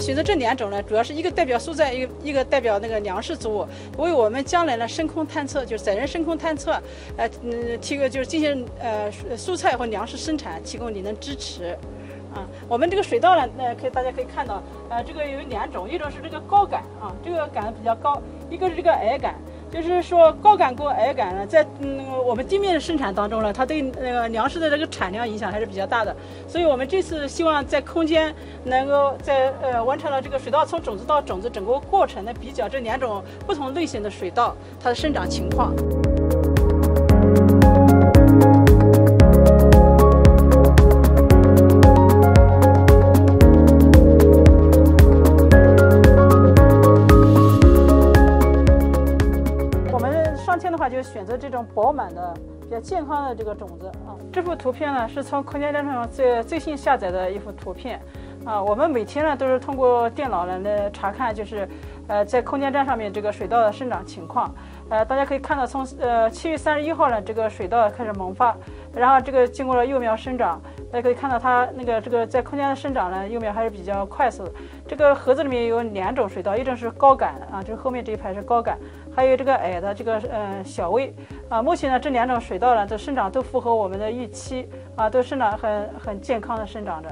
选择这两种呢，主要是一个代表蔬菜，一个一个代表那个粮食作物，为我们将来呢深空探测，就是载人深空探测，呃嗯，提供就是进行呃蔬菜和粮食生产提供理论支持。啊，我们这个水稻呢，呃，可以大家可以看到，呃，这个有两种，一种是这个高杆啊，这个杆比较高，一个是这个矮杆。就是说，高杆跟矮杆呢，在嗯我们地面的生产当中呢，它对那个粮食的这个产量影响还是比较大的。所以我们这次希望在空间能够在呃完成了这个水稻从种子到种子整个过程的比较，这两种不同类型的水稻它的生长情况。我们上千的话就选择这种饱满的、较健康的这个种子啊。这幅图片呢是从空间站上最最新下载的一幅图片啊。我们每天呢都是通过电脑呢来查看，就是呃在空间站上面这个水稻的生长情况。呃，大家可以看到，从呃七月三十一号呢，这个水稻开始萌发，然后这个经过了幼苗生长，大家可以看到它那个这个在空间的生长呢，幼苗还是比较快速的。这个盒子里面有两种水稻，一种是高杆啊，就是后面这一排是高杆，还有这个矮的这个嗯小微啊。目前呢，这两种水稻呢，的生长都符合我们的预期啊，都生长很很健康的生长着。